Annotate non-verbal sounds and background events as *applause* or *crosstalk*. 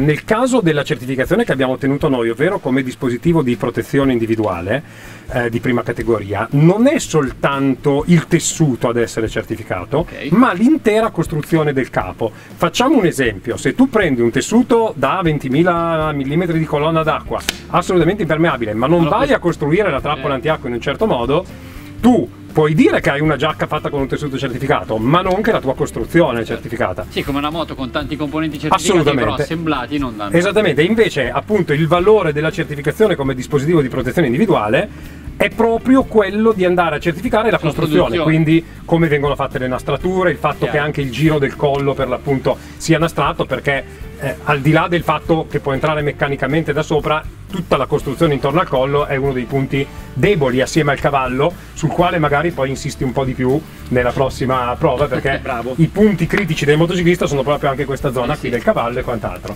Nel caso della certificazione che abbiamo ottenuto noi, ovvero come dispositivo di protezione individuale eh, di prima categoria, non è soltanto il tessuto ad essere certificato, Ok. ma l'intera costruzione del capo. Facciamo un esempio, se tu prendi un tessuto da 20.000 mm di colonna d'acqua, assolutamente impermeabile, ma non Allora, vai a costruire la trappola Eh. antiacqua in un certo modo, puoi dire che hai una giacca fatta con un tessuto certificato, ma non che la tua costruzione è certificata. Sì, come una moto con tanti componenti certificati, però assemblati non danno. Esattamente, invece appunto il valore della certificazione come dispositivo di protezione individuale è proprio quello di andare a certificare la costruzione, quindi come vengono fatte le nastrature, il fatto Chiaro. che anche il giro del collo per l'appunto sia nastratto, perché eh, al di là del fatto che può entrare meccanicamente da sopra, tutta la costruzione intorno al collo è uno dei punti deboli assieme al cavallo, sul quale magari poi insisti un po' di più nella prossima prova, perché *laughs* Bravo. i punti critici del motociclista sono proprio anche questa zona Eh qui sì. del cavallo e quant'altro.